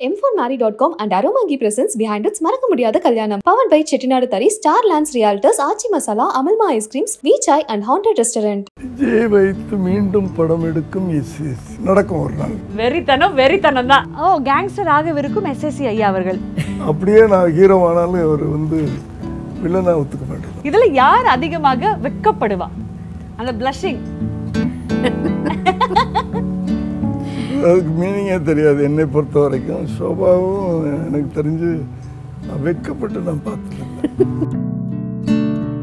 m4mari.com and Aromagi presents behind its மறக்க முடியாத கல்யாணம். Powered by Chettinad Thari star lands realtors Aachi Masala Amalma ice creams V Chai and haunted restaurant Vijay வைத்து மீண்டும் படம் எடுக்கும் S S. நடக்கும் ஒரு நாள். வெறித்தனம் வெறித்தனம் தான். ஓ கேங்ஸ்டர் ஆகவிருக்கும் எஸ்எஸ்சி ஐயா அவர்கள். அப்படியே நான் ஹீரோ ஆனாலும் அவர் வந்து வில்லனா ஒத்துக்க மாட்டேன் இதுல யார் அதிகமாக வெட்கப்படுவா அந்த பிளஷிங் அதுக்கு மீனிங்கே தெரியாது. என்னை பொறுத்த வரைக்கும் சோபாவும் எனக்கு தெரிஞ்சு நான் வெட்கப்பட்டு நான் பார்த்ததில்லை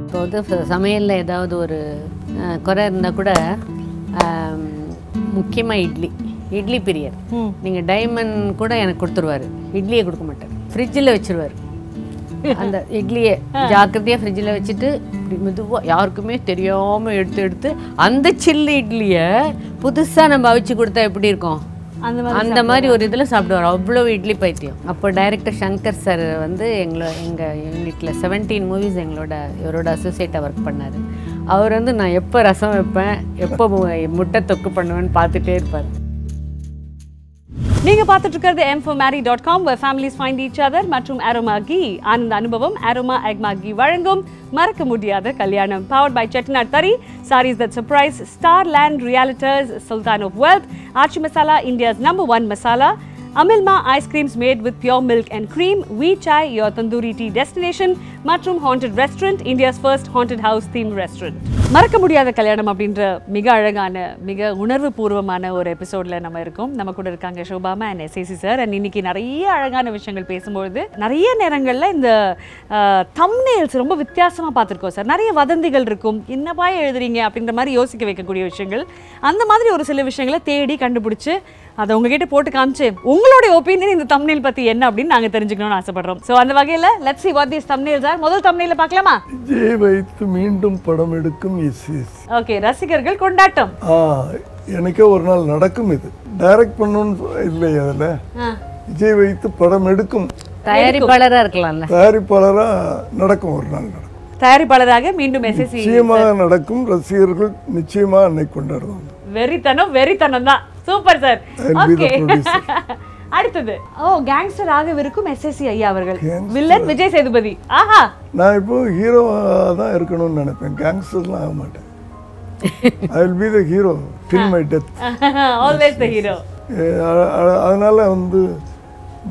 இப்போ வந்து சமையல்ல ஏதாவது ஒரு குறை இருந்தால் கூட முக்கியமாக இட்லி. இட்லி பிரியர். நீங்கள் டைமண்ட் கூட எனக்கு கொடுத்துருவாரு. இட்லியை கொடுக்க மாட்டார். ஃப்ரிட்ஜில் வச்சிருவாரு. அந்த இட்லியை ஜாக்கிரதையாக ஃப்ரிட்ஜில் வச்சுட்டு இப்படி மெதுவாக யாருக்குமே தெரியாமல் எடுத்து எடுத்து அந்த சில்லு இட்லியை புதுசாக நம்ம அவிச்சு கொடுத்தா எப்படி இருக்கும்? அந்த மாதிரி ஒரு இதில் சாப்பிடுவார். அவ்வளோ இட்லி பைத்தியம். அப்போ டைரக்டர் சங்கர் சார் வந்து எங்களோ எங்கள் யூனிட்டில் செவன்டீன் மூவிஸ் எங்களோட இவரோட அசோசியேட்டாக ஒர்க் பண்ணார். அவர் வந்து நான் எப்போ ரசம் வைப்பேன்? எப்போ முட்டை தொக்கு பண்ணுவேன்னு பார்த்துட்டே இருப்பார். நீங்க பார்த்துட்டு இருக்கிறது M four marry dot com families find each other மற்றும் அரோமா கி ஆனந்த அனுபவம். அரோமா எக்மா கி வழங்கும். மறக்க முடியாத கல்யாணம். Powered by Chettinad Thari sarees that surprise star land realtors sultan of wealth Aachi Masala India's number one masala Amalma ice creams made with pure milk and cream V Chai your tandoori tea destination மற்றும் haunted restaurant India's first haunted house theme restaurant மறக்க முடியாத கல்யாணம் அப்படின்ற மிக அழகான மிக உணர்வு பூர்வமான ஒரு எபிசோடில் நம்ம இருக்கோம். நம்ம கூட இருக்காங்க ஷோபாமா அண்ட் எஸ்ஏசி சார் அண்ட் இன்னைக்கு நிறைய அழகான விஷயங்கள் பேசும்பொழுது நிறைய நேரங்களில் இந்த தம்னேல்ஸ் ரொம்ப வித்தியாசமாக பார்த்துருக்கோம் சார் நிறைய வதந்திகள் இருக்கும். என்னப்பா எழுதுறீங்க? அப்படின்ற மாதிரி யோசிக்க வைக்கக்கூடிய விஷயங்கள். அந்த மாதிரி ஒரு சில விஷயங்களை தேடி கண்டுபிடிச்சி அதை உங்ககிட்ட போட்டு காமிச்சு உங்களுடைய ஒப்பீனியன் இந்த தம்னேல் பத்தி என்ன அப்படின்னு நாங்க தெரிஞ்சுக்கணும்னு ஆசைப்படுறோம். ஸோ அந்த வகையில் let's see what these thumbnail sir முதல் தம்னேல பார்க்கலாமா? விஜய் வைத்து மீண்டும் படம் எடுக்கும் ஓகே ரசிகர்கள் கொண்டாட்டம். ஆ எனக்கே ஒரு நாள் நடக்கும் இது. டைரக்ட் பண்ணணும்னு இல்லை அதில். விஜய் வைத்து படம் எடுக்கும். தயாரிப்பாளராக இருக்கலாம்ல. தயாரிப்பாளராக நடக்கும் ஒரு நாள் நடக்கும். தயாரிப்பாளராக மீண்டும் எஸ்எஸ்சி நிச்சயமாக நடக்கும். ரசிகர்கள் நிச்சயமாக அன்னைக்கு கொண்டாடுவாங்க. வெறித்தனம் வெறித்தனம் தான். Super sir okay. அடுத்தது. ஓ கேங்ஸ்டர் ஆகவிருக்கும் எஸ்எஸ்சி ஐயா அவர்கள். வில்லன் விஜய் சேதுபதி. ஆஹா. நான் இப்போ ஹீரோவாக தான் இருக்கணும்னு நினைப்பேன். கேங்ஸ்டர்லாம் ஆக மாட்டேன். I will be the hero till my death always the hero அதனால வந்து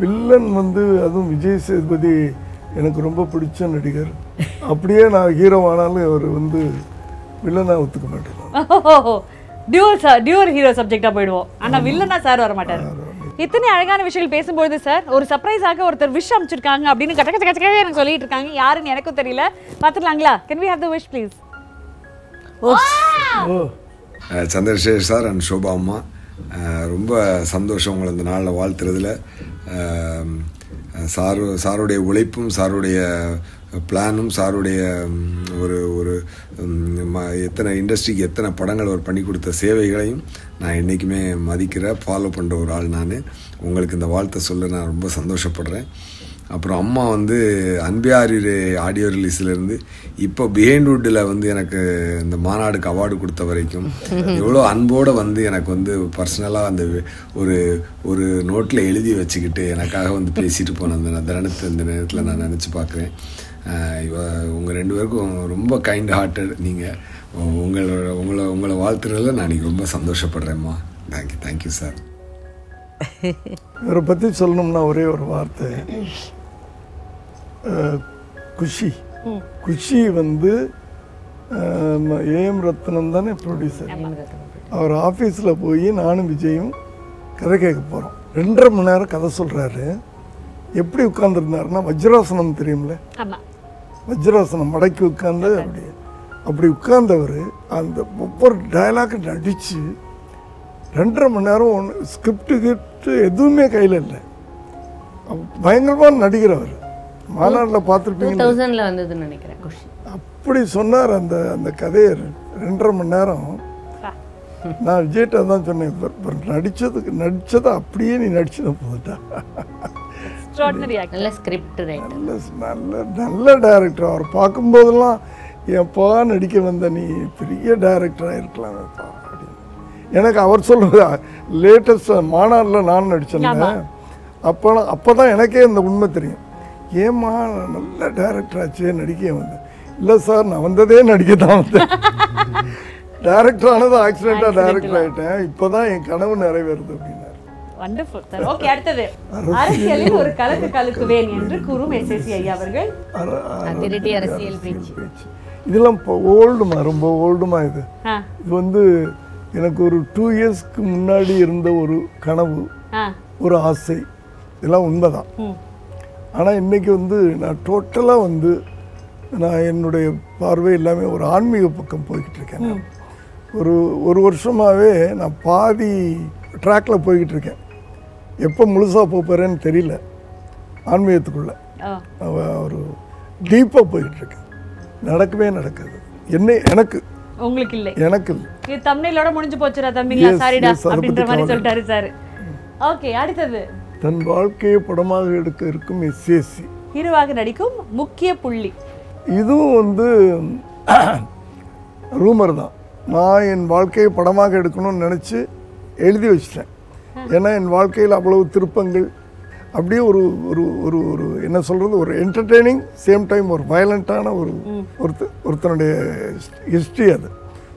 வில்லன் வந்து அதுவும் விஜய் சேதுபதி எனக்கு ரொம்ப பிடிச்ச நடிகர். அப்படியே நான் ஹீரோ ஆனாலும் அவர் வந்து வில்லனாக ஒத்துக்க மாட்டேன். டியூர் டியூர் ஹீரோ சப்ஜெக்டா போயிடுவோம். ஆனா வில்லனா சார் வர மாட்டாரு. இத்தனை அழகான விஷயங்கள் பேசும்போது சார் ஒரு சர்ப்ரைஸாக ஒருத்தர் விஷ் அமைச்சிருக்காங்க அப்படின்னு கட்ட கச்ச கச்ச எனக்கு சொல்லிட்டு இருக்காங்க யாருன்னு எனக்கும் தெரியல. பார்த்துக்கலாங்களா? Can we have the wish please Chandrasekhar sir and Shoba அம்மா. ரொம்ப சந்தோஷம் உங்களை இந்த நாளில் வாழ்த்துறதுல. சாரு சாருடைய உழைப்பும் சாருடைய பிளானும் சாருடைய ஒரு ஒரு ம- எத்தனை இண்டஸ்ட்ரிக்கு எத்தனை படங்கள் அவர் பண்ணி கொடுத்த சேவைகளையும் நான் என்றைக்குமே மதிக்கிற ஃபாலோ பண்ணுற ஒரு ஆள் நான். உங்களுக்கு இந்த வாழ்த்தை சொல்ல நான் ரொம்ப சந்தோஷப்படுறேன். அப்புறம் அம்மா வந்து அன்பியாரிரே ஆடியோ ரிலீஸ்லேருந்து இப்போ பிஹைண்ட்வுட்டில் வந்து எனக்கு இந்த மாநாடுக்கு அவார்டு கொடுத்த வரைக்கும் எவ்வளோ அன்போடு வந்து எனக்கு வந்து பர்சனலாக அந்த ஒரு ஒரு நோட்டில் எழுதி வச்சுக்கிட்டு எனக்காக வந்து பேசிட்டு போன அந்த தருணத்தை இந்த நேரத்தில் நான் நினச்சி பார்க்குறேன். உங்கள் ரெண்டு பேருக்கும் ரொம்ப கைண்ட் ஹார்ட்டட் நீங்கள் உங்களோட உங்களை உங்களை வாழ்த்துறதுல நான் இன்னைக்கு ரொம்ப சந்தோஷப்படுறேம்மா. தேங்க்யூ தேங்க்யூ சார் இவரை பற்றி சொல்லணும்னா ஒரே ஒரு வார்த்தை. குஷி. குஷி வந்து ஏஎம் ரத்னம் தானே ப்ரொடியூசர் அவர் ஆஃபீஸில் போய் நானும் விஜயும் கதை கேட்க போகிறோம் ரெண்டரை மணி நேரம் கதை சொல்கிறாரு எப்படி உட்காந்துருந்தாருன்னா வஜ்ராசனம் தெரியும்ல? ஆமா. வஜ்ராசனம் மடக்கி உட்காந்து அப்படி அப்படி உட்கார்ந்தவர் அந்த ஒவ்வொரு டயலாக் நடித்து ரெண்டரை மணி நேரம் ஒன்று ஸ்கிரிப்டு கிஃப்ட் எதுவுமே கையில் இல்லை. பயங்கரமான நடிகர் அவர் மாநாட்டில் பார்த்துருப்பீங்க நினைக்கிறேன். அப்படி சொன்னார் அந்த அந்த கதையை ரெண்டரை மணி நேரம். நான் விஜய்கிட்ட தான் சொன்னேன் நடிச்சதுக்கு நடிச்சதை அப்படியே நீ நடிச்சதை போதுட்டா எக்ஸ்ட்ராடினரி ஆக்டர் நல்ல ஸ்கிரிப்ட் ரைட்டர் நல்ல நல்ல நல்ல டைரக்டர் அவர் பார்க்கும்போதெல்லாம் எப்பா நடிக்க வந்த நீ பெரிய டைரக்டராக இருக்கலாம் அப்படின்னு. எனக்கு அவர் சொல்லுவார் லேட்டஸ்ட் மாநாட்டில் நான் நடிச்சேன்ல அப்போ அப்போ தான் எனக்கே இந்த உண்மை தெரியும். ஏம்மா நல்ல டேரக்டர் ஆச்சே நடிக்க வந்தேன். இல்லை சார் நான் வந்ததே நடிக்க தான் வந்தேன் டேரக்டர் ஆனது ஆக்சிடெண்ட்டாக டேரக்டர் ஆகிட்டேன் இப்போ தான் என் கனவு நிறைவேறுது அப்படின்னாரு வண்டர்ஃபுல் சார் ஓகே அடுத்தது. அரசியலில் ஒரு கலக்கு கலக்குவேன் என்று கூறும் எஸ்எஸ்சி ஐயா அவர்கள். அதிரடி அரசியல் பேச்சு. இதெல்லாம் இப்போ ஓல்டுமா ரொம்ப ஓல்டுமா இது. இது வந்து எனக்கு ஒரு டூ இயர்ஸ்க்கு முன்னாடி இருந்த ஒரு கனவு ஒரு ஆசை. இதெல்லாம் உண்மைதான். ஆனால் இன்னைக்கு வந்து நான் டோட்டலாக வந்து நான் என்னுடைய பார்வை எல்லாமே ஒரு ஆன்மீக பக்கம் போய்கிட்டு இருக்கேன். ஒரு ஒரு வருஷமாகவே நான் பாதி ட்ராக்ல போய்கிட்டு இருக்கேன். எப்போ முழுசாக போகிறேன்னு தெரியல. ஆன்மீகத்துக்குள்ளே. ஒரு டீப்பாக போய்கிட்டு இருக்கேன் நடக்கவே நடக்காது. என்ன எனக்கு. உங்களுக்கு இல்லை. எனக்கு இல்லை. இது தமிழோட முடிஞ்சு போச்சுடா தம்பிங்களா சாரிடா அப்படின்ற மாதிரி சொல்லிட்டாரு சார். ஓகே அடுத்தது. தன் வாழ்க்கையை படமாக எடுக்க இருக்கும் எஸ்எஸ்சி ஹீரோவாக நடிக்கும் முக்கிய புள்ளி. இதுவும் வந்து ரூமர் தான். நான் என் வாழ்க்கையை படமாக எடுக்கணும்னு நினச்சி எழுதி வச்சிட்டேன். ஏன்னா என் வாழ்க்கையில் அவ்வளவு திருப்பங்கள் அப்படியே ஒரு ஒரு ஒரு ஒரு என்ன சொல்கிறது ஒரு என்டர்டெய்னிங் சேம் டைம் ஒரு வயலண்ட்டான ஒரு ஒருத்த ஒருத்தனுடைய ஹிஸ்ட்ரி அது.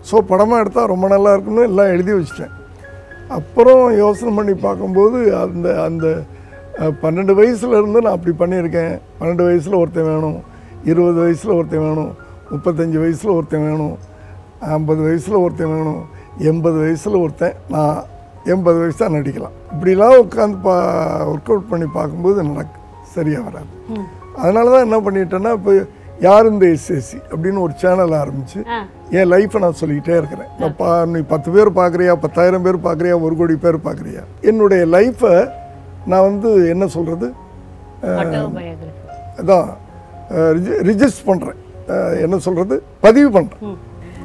ஸோ படமாக எடுத்தால் ரொம்ப நல்லா இருக்குன்னு எல்லாம் எழுதி வச்சிட்டேன். அப்புறம் யோசனை பண்ணி பார்க்கும்போது அந்த அந்த பன்னெண்டு வயசுலேருந்து நான் அப்படி பண்ணியிருக்கேன். பன்னெண்டு வயசில் ஒருத்தன் வேணும் இருபது வயசில் ஒருத்தன் வேணும் முப்பத்தஞ்சு வயசில் ஒருத்தன் வேணும் ஐம்பது வயசில் ஒருத்தன் வேணும் எண்பது வயசில் ஒருத்தன் நான் எண்பது வயசு தான் நடிக்கலாம். இப்படிலாம் உட்காந்து பா ஒர்க் அவுட் பண்ணி பார்க்கும்போது நடக்கு சரியாக வராது. அதனால தான் என்ன பண்ணிட்டேன்னா இப்போ யார் இந்த எஸ்எஸ்சி அப்படின்னு ஒரு சேனல் ஆரம்பித்து ஆ. என் லைஃப்பை நான் சொல்லிக்கிட்டே இருக்கிறேன். நான் பா நீ பத்து பேர் பார்க்குறியா பத்தாயிரம் பேர் பார்க்குறியா ஒரு கோடி பேர் பார்க்குறியா? என்னுடைய லைஃப்பை நான் வந்து என்ன சொல்கிறது அதான் ரிஜிஸ்டர் பண்ணுறேன் என்ன சொல்கிறது பதிவு பண்ணுறேன்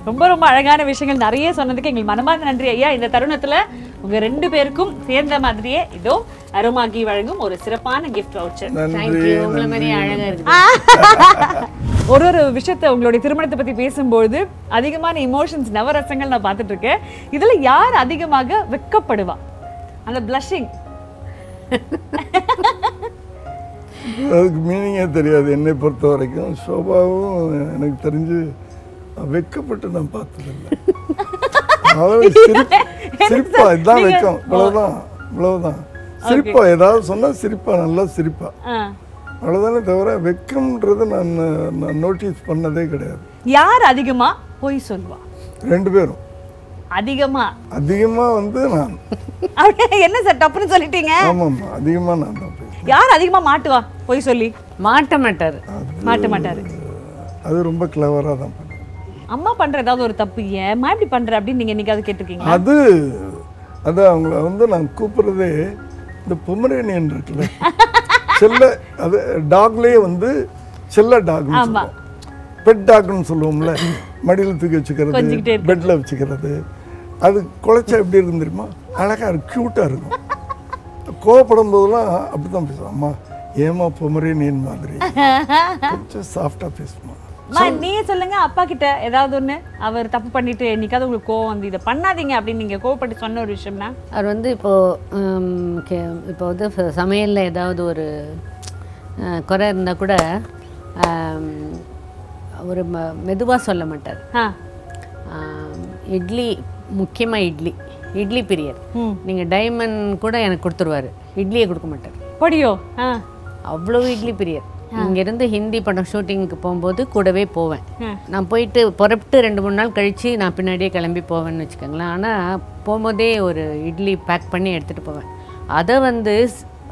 ரொம்ப ரொம்ப அழகான விஷயங்கள் நிறைய சொன்னதுக்கு எங்களுக்கு மனமார்ந்த நன்றி ஐயா. இந்த தருணத்துல உங்க ரெண்டு பேருக்கும் சேர்ந்த மாதிரியே இதோ அருமாகி வழங்கும் ஒரு சிறப்பான கிஃப்ட் வவுச்சர் நன்றி தேங்க்யூ உங்களை மாதிரி அழகா இருக்கு. ஒரு ஒரு விஷயத்தை உங்களுடைய திருமணத்தை பத்தி பேசும்போது அதிகமான இமோஷன்ஸ் நவரசங்கள் நான் பார்த்துட்டு இருக்கேன் இதுல யார் அதிகமாக வெட்கப்படுவா அந்த பிளஷிங் அதுக்கு மீனிங்கே தெரியாது. என்னை பொறுத்த வரைக்கும் சோபாவும் எனக்கு தெரிஞ்சு வெக்கப்பட்டு நான் பார்த்ததில்லை. சிரிப்பா இதுதான் வெக்கம். இவ்வளவுதான் இவ்வளவுதான் சிரிப்பா ஏதாவது சொன்னா சிரிப்பா நல்லா சிரிப்பா. அவ்வளோதானே தவிர வெக்கம்ன்றது நான் நான் நோட்டீஸ் பண்ணதே கிடையாது. யார் அதிகமா? பொய் சொல்லுவா. ரெண்டு பேரும். அதிகமா? அதிகமாக வந்து நான். என்ன சார் டப்புன்னு சொல்லிட்டீங்க? ஆமாம்மா அதிகமாக நான் தான் யார் அதிகமா மாட்டுவா? பொய் சொல்லி. மாட்ட மாட்டாரு. மாட்ட மாட்டாரு. அது ரொம்ப கிளவராக தான் அம்மா பண்ற ஏதாவது ஒரு தப்பு ஏம்மா இப்படி பண்ற அப்படின்னு நீங்க என்னைக்காவது கேட்டிருக்கீங்களா? அது அது அவங்கள வந்து நான் கூப்பிடுறதே இந்த பொமரேனியன் இருக்குல்ல. செல்ல அது டாக்லேயே வந்து செல்ல டாக்னு பெட் டாக்னு சொல்லுவோம்ல. மடியில் தூக்கி வச்சுக்கிறது. பெட்டில் வச்சுக்கிறது. அது குலைச்சா எப்படி இருக்கும் தெரியுமா? அழகாக இருக்கும் க்யூட்டாக இருக்கும். கோவப்படும் போதெல்லாம் அப்படி தான் பேசுவோம். அம்மா ஏமா பொமரேனியன் மாதிரி? கொஞ்சம் சாஃப்டாக பேசுமா அம்மா, நீங்க சொல்லுங்க அப்பா கிட்ட ஏதாவது ஒண்ணு? அவர் தப்பு பண்ணிட்டு என்னைக்காவது உங்களுக்கு கோவம் வந்து இதை பண்ணாதீங்க அப்படின்னு நீங்க கோவப்பட்டு சொன்ன ஒரு விஷயம்னா? அவர் வந்து இப்போ ஹம், கே- இப்போ வந்து சமையல்ல ஏதாவது ஒரு குறை இருந்தால் கூட ஒரு மெதுவாக சொல்ல மாட்டார். இட்லி முக்கியமாக இட்லி இட்லி பிரியர். நீங்கள் டைமண்ட் கூட எனக்கு கொடுத்துருவாரு இட்லியை கொடுக்க மாட்டார். படியோ? ஆ. அவ்வளோ இட்லி பிரியர். இங்கேருந்து ஹிந்தி படம் ஷூட்டிங்க்கு போகும்போது கூடவே போவேன். நான் போயிட்டு புறப்பட்டு ரெண்டு மூணு நாள் கழித்து நான் பின்னாடியே கிளம்பி போவேன்னு வச்சுக்கோங்களேன். ஆனால் போகும்போதே ஒரு இட்லி பேக் பண்ணி எடுத்துகிட்டு போவேன். அதை வந்து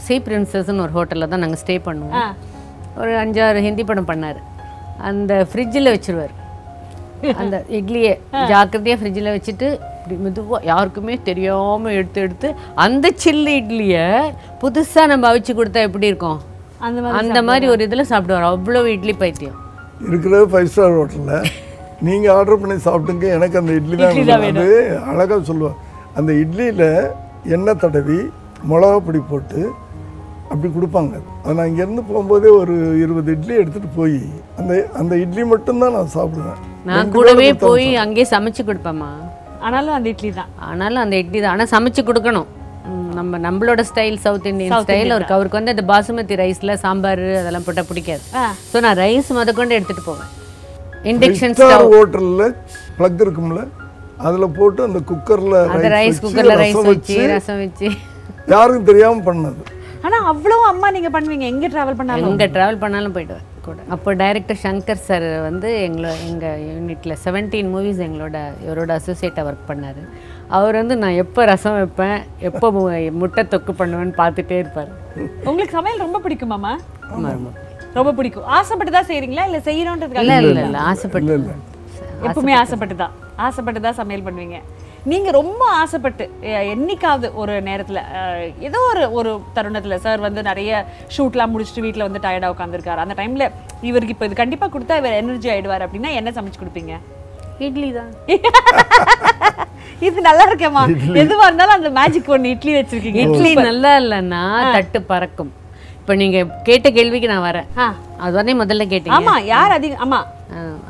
சீ பிரின்சஸ்ன்னு ஒரு ஹோட்டலில் தான் நாங்கள் ஸ்டே பண்ணுவோம். ஒரு அஞ்சாறு ஹிந்தி படம் பண்ணார். அந்த ஃப்ரிட்ஜில் வச்சிருவார். அந்த இட்லியை ஜாக்கிரதையாக ஃப்ரிட்ஜில் வச்சுட்டு இப்படி மெதுவாக யாருக்குமே தெரியாமல் எடுத்து எடுத்து அந்த சில்லு இட்லியை புதுசாக நம்ம அவிச்சு கொடுத்தா எப்படி இருக்கும்? அந்த மாதிரி அந்த மாதிரி ஒரு இதில் சாப்பிடுவார் அவ்வளோ இட்லி பைத்தியம். இருக்கிறது ஃபைவ் ஸ்டார் ஹோட்டலில் நீங்கள் ஆர்டர் பண்ணி சாப்பிட்டுங்க எனக்கு அந்த இட்லி தான் இட்லி தான் வேணும். அது அழகாக சொல்லுவாள் அந்த இட்லியில் எண்ணெய் தடவி மிளகா பொடி போட்டு அப்படி கொடுப்பாங்க. அது நான் இங்கேருந்து போகும்போதே ஒரு இருபது இட்லி எடுத்துகிட்டு போய் அந்த அந்த இட்லி மட்டும்தான் நான் சாப்பிடுவேன். நான் கூடவே போய் அங்கேயே சமைச்சு கொடுப்பேம்மா. ஆனாலும் அந்த இட்லி தான். ஆனாலும் அந்த இட்லி தான். ஆனால் சமைச்சு கொடுக்கணும். நம்ம நம்மளோட style south Indian style Indian அவருக்கு அவருக்கு வந்து இந்த பாசுமதி ரைஸ்ல சாம்பார் அதெல்லாம் போட்டால் பிடிக்காது. ஸோ நான் ரைஸ் முதற்கொண்டு எடுத்துட்டு போவேன். இண்டக்ஷன் ஸ்டவ் ஹோட்டலில் ப்ளக் இருக்கும்ல அதில் போட்டு அந்த குக்கரில் அந்த ரைஸ் குக்கர்ல ரைஸ் வச்சு ரசம் வச்சு. யாருக்கும் தெரியாமல் பண்ணது. ஆனா அவ்வளவு அம்மா நீங்க பண்ணுவீங்க. எங்க டிராவல் பண்ணாலும்? எங்கே ட்ராவல் பண்ணாலும் போயிடுவேன் கூட. அப்போ டைரக்டர் சங்கர் சார் வந்து எங்களோ எங்கள் யூனிட்டில் செவன்டீன் மூவிஸ் எங்களோட இவரோட அசோசியேட்டாக ஒர்க் பண்ணார். அவர் வந்து நான் எப்போ ரசம் வைப்பேன்? எப்போ முட்டை தொக்கு பண்ணுவேன்னு பார்த்துட்டே இருப்பார். உங்களுக்கு சமையல் ரொம்ப பிடிக்குமாமா ஆமாம் ஆமாம் ரொம்ப பிடிக்கும். ஆசைப்பட்டு தான் செய்றீங்களா? இல்ல இல்லை செய்யணுன்றதுக்காக இல்லை இல்லை ஆசைப்பட்டு. இல்லை இல்லை. எப்பவுமே ஆசைப்பட்டு தான் ஆசைப்பட்டு தான் சமையல் பண்ணுவீங்க. நீங்க ரொம்ப ஆசைப்பட்டு என்னைக்காவது ஒரு நேரத்துல ஏதோ ஒரு ஒரு தருணத்துல சார் வந்து நிறைய ஷூட்லாம் முடிச்சுட்டு வீட்ல வந்து டயர்டா உட்காந்துருக்காரு அந்த டைம்ல இவருக்கு இப்போ இது கண்டிப்பா கொடுத்தா இவர் எனர்ஜி ஆயிடுவார் அப்படின்னா என்ன சமைச்சு கொடுப்பீங்க? இட்லி தான். இது நல்லா இருக்கேம்மா. எதுவா இருந்தாலும் அந்த மேஜிக் ஒன்று இட்லி வச்சிருக்கீங்க. இட்லி நல்லா இல்லைன்னா தட்டு பறக்கும். இப்போ நீங்கள் கேட்ட கேள்விக்கு நான் வரேன். அதுதானே முதல்ல கேட்டீங்க. ஆமா யார் அதிகம் ஆமா.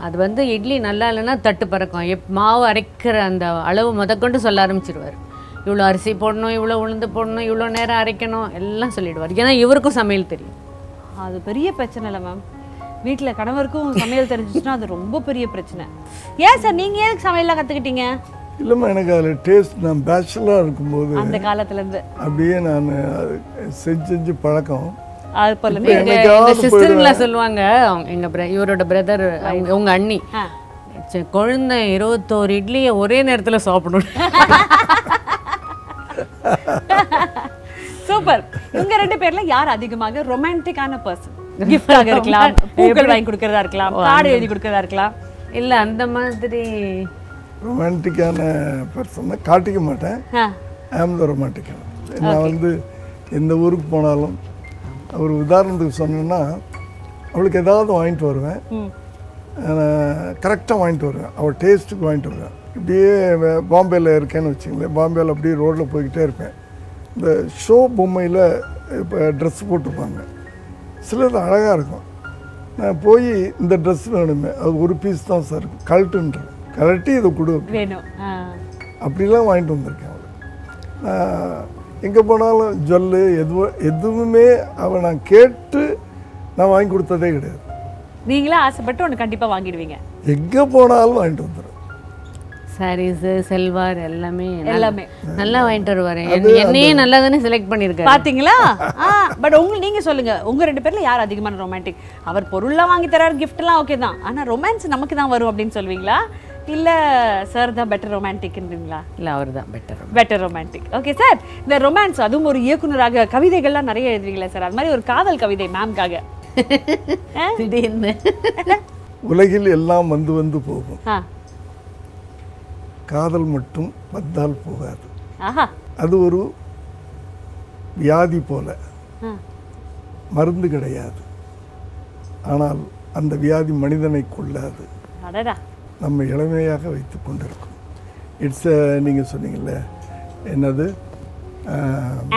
அது வந்து இட்லி நல்லா இல்லைன்னா தட்டு பறக்கும். எப் மாவு அரைக்கிற அந்த அளவு முதற்கொண்டு சொல்ல ஆரம்பிச்சிடுவார் இவ்வளோ அரிசி போடணும் இவ்வளோ உளுந்து போடணும் இவ்வளோ நேரம் அரைக்கணும் எல்லாம் சொல்லிடுவார். ஏன்னா இவருக்கும் சமையல் தெரியும். அது பெரிய பிரச்சனை இல்லை மேம் வீட்ல கணவருக்கும் சமையல் தெரிஞ்சிச்சுன்னா அது ரொம்ப பெரிய பிரச்சனை. ஏன் சார் நீங்க ஏன் சமையல்லாம் கத்துக்கிட்டீங்க? இல்லைம்மா எனக்கு அதில் டேஸ்ட் நான் பேச்சுலராக இருக்கும்போது அந்த காலத்துல இருந்து அப்படியே நான் செஞ்சு செஞ்சு பழக்கம். சொல்லுவாங்க எங்க இவரோட பிரதர் உங்க அண்ணி. குழந்தை இருபத்தோரு இட்லியை ஒரே நேரத்துல சாப்பிடணும். சூப்பர் இவங்க ரெண்டு பேர்ல யார் அதிகமாக ரொமான்டிக்கான பர்சன் கிஃப்டாக இருக்கலாம் பூக்கள் வாங்கி கொடுக்கறதா இருக்கலாம் கார்டு எழுதி கொடுக்கறதா இருக்கலாம். இல்ல அந்த மாதிரி ரொமான்டிக்கான பர்சனை காட்டிக்க மாட்டேன். ஆம் த ரொமான்டிக்கான நான் வந்து எந்த ஊருக்கு போனாலும் ஒரு உதாரணத்துக்கு சொன்னேன்னா அவளுக்கு ஏதாவது வாங்கிட்டு வருவேன். கரெக்டாக வாங்கிட்டு வருவேன். அவள் டேஸ்ட்டுக்கு வாங்கிட்டு வருவேன். இப்படியே பாம்பேல இருக்கேன்னு வச்சுங்களேன் பாம்பேல அப்படியே ரோட்டில் போய்கிட்டே இருப்பேன். இந்த ஷோ பொம்மையில் இப்போ ட்ரெஸ் போட்டிருப்பாங்க. சிலது அழகாக இருக்கும். நான் போய் இந்த ட்ரெஸ் வேணுமே. அது ஒரு பீஸ் தான் சார் கழட்டுன்ற கழட்டி இதை கொடு. வேணும். ஆ. அப்படிலாம் வாங்கிட்டு வந்திருக்கேன் அவளுக்கு நான் எங்கே போனாலும் ஜொல்லு எதுவோ எதுவுமே அவள் நான் கேட்டு நான் வாங்கி கொடுத்ததே கிடையாது. நீங்களே ஆசைப்பட்டு ஒண்ணு கண்டிப்பா வாங்கிடுவீங்க. எங்கே போனாலும் வாங்கிட்டு வந்துடும் சாரீஸ் செல்வார் எல்லாமே எல்லாமே. நல்லா வாங்கிட்டு வருவாரு. என்னையே நல்லா தானே செலக்ட் பண்ணியிருக்காரு. பாத்தீங்களா? பட் உங்க நீங்க சொல்லுங்க. உங்க ரெண்டு பேர்ல யார் அதிகமான ரொமான்டிக் அவர் பொருள்லாம் வாங்கி தராரு gift எல்லாம் ஓகே தான். ஆனா ரொமான்ஸ் நமக்கு தான் வரும் அப்படின்னு சொல்வீங்களா இல்ல சார் தான் பெட்டர் ரொமான்டிக்ன்றீங்களா இல்ல அவர் தான் better better romantic okay sir இந்த ரொமான்ஸ் அதுவும் ஒரு இயக்குனராக கவிதைகள்லாம் நிறைய எழுதுவீங்களா சார் அது மாதிரி ஒரு காதல் கவிதை மேம்காக திடீர்னு. உலகில் எல்லாம் வந்து வந்து போகும். காதல் மட்டும் வந்தால் போகாது. ஆஹா. அது ஒரு வியாதி போல. மருந்து கிடையாது. ஆனால் அந்த வியாதி மனிதனை கொள்ளாது. அடடா. நம்ம இளமையாக வைத்து கொண்டிருக்கும். இட்ஸ் நீங்கள் சொன்னீங்கல்ல என்னது?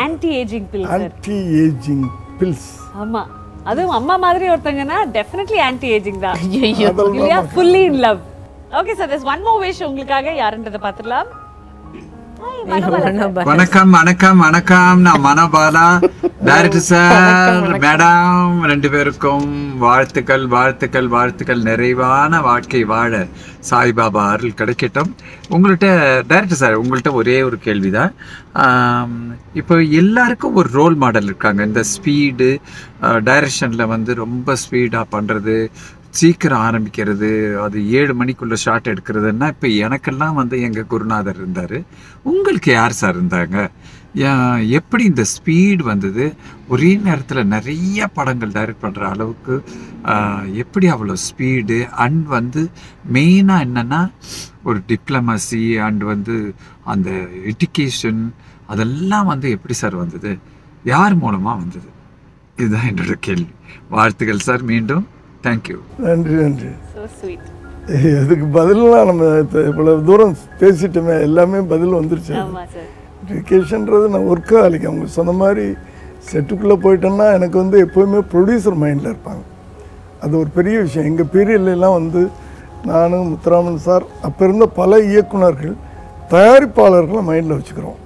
Anti ageing pill sir anti ageing pills ஆமா. அதுவும் அம்மா மாதிரி ஒருத்தங்கன்னா டெஃபினெட்லி ஆன்டி ஏஜிங் தான் ஐயோ இல்லையா fully in love okay sir this one more wish உங்களுக்காக யாருன்றதை பார்த்துடலாம். வணக்கம் வணக்கம் வணக்கம். நான் மனோபாலா. டைரக்டர் சார் மேடம் ரெண்டு பேருக்கும் வாழ்த்துக்கள் வாழ்த்துக்கள் வாழ்த்துக்கள். நிறைவான வாழ்க்கை வாழ சாய்பாபா அருள் கிடைக்கட்டும். உங்கள்கிட்ட டைரக்டர் சார் உங்கள்கிட்ட ஒரே ஒரு கேள்விதான். ஆம், இப்போ எல்லாருக்கும் ஒரு ரோல் மாடல் இருக்காங்க. இந்த ஸ்பீடு டைரக்ஷனில் வந்து ரொம்ப ஸ்பீடாக பண்ணுறது சீக்கிரம் ஆரம்பிக்கிறது அது ஏழு மணிக்குள்ள ஷாட் எடுக்கிறதுன்னா இப்போ எனக்கெல்லாம் வந்து எங்கள் குருநாதர் இருந்தார். உங்களுக்கு யார் சார் இருந்தாங்க? எப்படி இந்த ஸ்பீடு வந்தது? ஒரே நேரத்தில் நிறைய படங்கள் டைரக்ட் பண்ணுற அளவுக்கு எப்படி அவ்வளோ ஸ்பீடு அண்ட் வந்து மெயினாக என்னென்னா ஒரு டிப்ளமசி அண்ட் வந்து அந்த எஜுகேஷன் அதெல்லாம் வந்து எப்படி சார் வந்தது? யார் மூலமாக வந்தது? இதுதான் என்னோட கேள்வி. வாழ்த்துக்கள் சார் மீண்டும். தேங்க்யூ நன்றி நன்றி. So sweet. இதுக்கு பதிலாம் நம்ம இப்ப இவ்வளவு தூரம் பேசிட்டோமே எல்லாமே பதில் வந்துருச்சு. ஆமா சார் எஜுகேஷன்றது நான் ஒர்க்காலிக்கு அவங்க சொன்ன மாதிரி செட்டுக்குள்ளே போயிட்டேன்னா எனக்கு வந்து எப்போவுமே ப்ரொடியூசர் மைண்டில் இருப்பாங்க. அது ஒரு பெரிய விஷயம். எங்கள் பீரியட்லலாம் வந்து நானும் முத்துராமன் சார் அப்போ இருந்த பல இயக்குனர்கள் தயாரிப்பாளர்களை மைண்டில் வச்சுக்கிறோம்.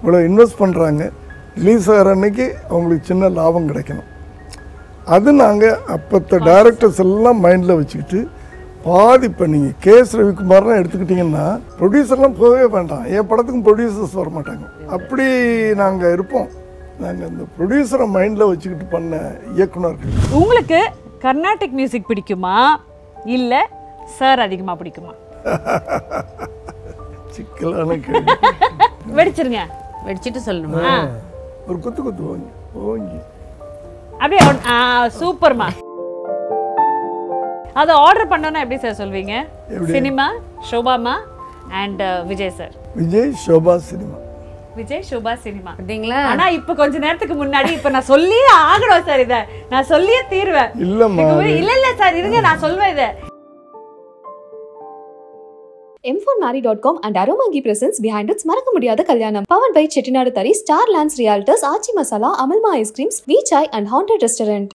இவ்வளோ இன்வெஸ்ட் பண்ணுறாங்க ரிலீஸ் ஆகிற அன்னைக்கு அவங்களுக்கு சின்ன லாபம் கிடைக்கணும். அது நாங்கள் அப்பத்த டைரக்டர்ஸ் எல்லாம் மைண்டில் வச்சுக்கிட்டு பாதி இப்போ நீங்கள் கேஎஸ் ரவிக்குமார்லாம் எடுத்துக்கிட்டிங்கன்னா ப்ரொடியூசர்லாம் போகவே வேண்டாம். என் படத்துக்கும் ப்ரொடியூசர்ஸ் வர மாட்டாங்க. அப்படி நாங்கள் இருப்போம். நாங்கள் இந்த ப்ரொடியூசரை மைண்டில் வச்சுக்கிட்டு பண்ண இயக்குனர்கள். உங்களுக்கு கர்நாடிக் மியூசிக் பிடிக்குமா? இல்ல சார் அதிகமா பிடிக்குமா? சிக்கலான கேள்வி. வெடிச்சிருங்க. வெடிச்சிட்டு சொல்லணுமா. ஒரு குத்து குத்து ஓங்கி ஓங்கி. அப்படியே சூப்பர்மா. அதை ஆர்டர் பண்ணோன்னா எப்படி சார் சொல்வீங்க? Cinema ஷோபாமா and Vijay sir Vijay Shoba cinema Vijay Shoba cinema பார்த்தீங்களா ஆனா இப்ப கொஞ்ச நேரத்துக்கு முன்னாடி இப்ப நான் சொல்லியே ஆகணும் சார் இத. நான் சொல்லியே தீருவேன். இல்ல இல்ல சார் இருங்க நான் சொல்வேன் இத. M4marry.com and Aromangi presents behind its மறக்க முடியாத கல்யாணம். powered by Chettinad Thari star lands realtors Aachi Masala Amalma ice creams V Chai and haunted restaurant